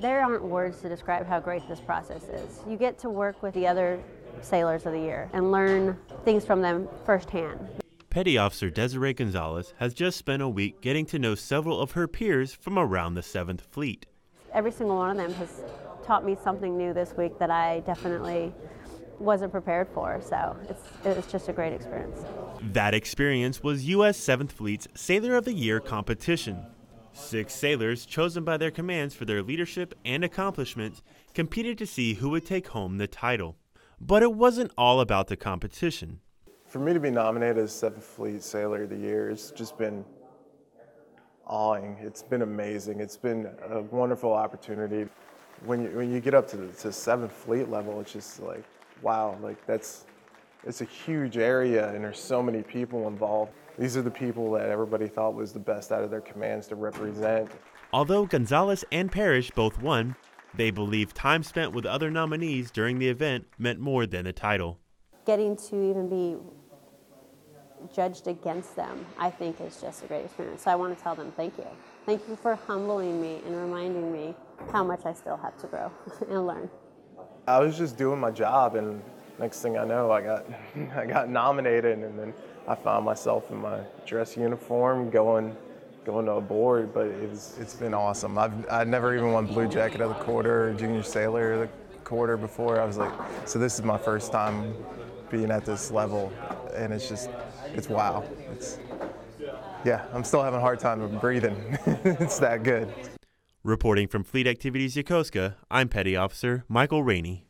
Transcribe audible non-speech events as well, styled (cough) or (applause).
There aren't words to describe how great this process is. You get to work with the other sailors of the year and learn things from them firsthand. Petty Officer Desiree Gonzalez has just spent a week getting to know several of her peers from around the 7th Fleet. Every single one of them has taught me something new this week that I definitely wasn't prepared for. So it's, it's just a great experience. That experience was U.S. 7th Fleet's Sailor of the Year competition. Six sailors, chosen by their commands for their leadership and accomplishments, competed to see who would take home the title. But it wasn't all about the competition. For me to be nominated as Seventh Fleet Sailor of the Year has just been awing. It's been amazing. It's been a wonderful opportunity. When you, when you get up to the to Seventh Fleet level, it's just like, wow, like that's, it's a huge area and there's so many people involved. These are the people that everybody thought was the best out of their commands to represent. Although Gonzalez and Parrish both won, they believe time spent with other nominees during the event meant more than the title. Getting to even be judged against them, I think is just a great experience. So I want to tell them thank you. Thank you for humbling me and reminding me how much I still have to grow (laughs) and learn. I was just doing my job and next thing I know I got (laughs) I got nominated and then I found myself in my dress uniform going going to a board, but it's it's been awesome. I've I never even won blue jacket of the quarter or junior sailor of the quarter before. I was like, so this is my first time being at this level, and it's just it's wow. It's yeah, I'm still having a hard time breathing. (laughs) it's that good. Reporting from Fleet Activities Yokosuka, I'm Petty Officer Michael Raney.